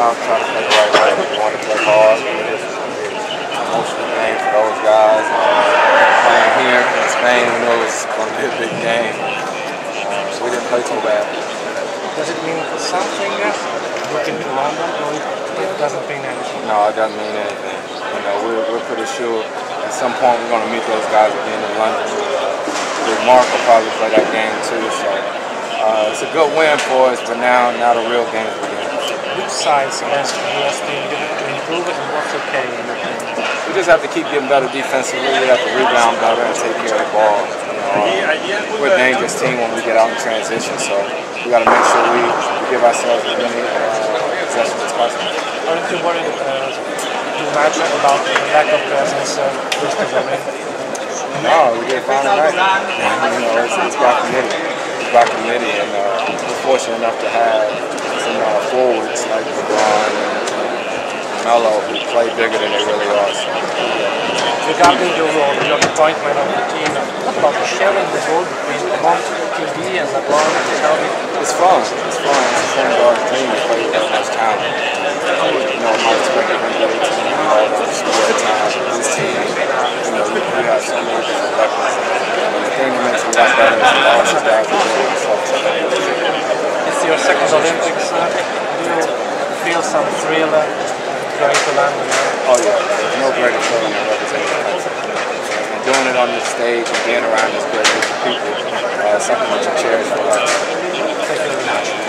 out trying to play the right way. We wanted to play hard. We knew this was going to be an emotional game for those guys. Uh, playing here in Spain, we know it's going to be a big game. Uh, so we didn't play too bad. Does it mean something looking to London or it doesn't mean anything? No, it doesn't mean anything. You know, we're, we're pretty sure at some point we're going to meet those guys again in London. Big Mark will probably play that game too. So uh, it's a good win for us, but now now the real game begins. Sides against the US team you to improve it and what's okay in your? We just have to keep getting better defensively. We have to rebound better and take care of the ball. You know, we're a dangerous team when we get out in transition, so we got to make sure we, we give ourselves as many uh, possessions as possible. Aren't you worried uh, too much about the lack of presence uh, the? No, we did fine tonight. you know, it's, it's by committee. It's by committee, and uh, we're fortunate enough to have uh, forwards like LeBron and Melo who play bigger than they really are. So, Regarding your role, your appointment of the team, what about sharing the role between KD and LeBron and Shelby? It's fun. It's fun. It's a fun guard team to play that much talent. You know, my expected to be team all the square time. This team, you know, we got so many different weapons. And the thing that makes me like better is all these guys are doing stuff. Second Olympics. Uh, do you feel some thrill uh, going to London? Oh yeah, there's no greater feeling the country. And doing it on this stage and being around this great group of people, uh, something that you cherish for life. Thank you very much.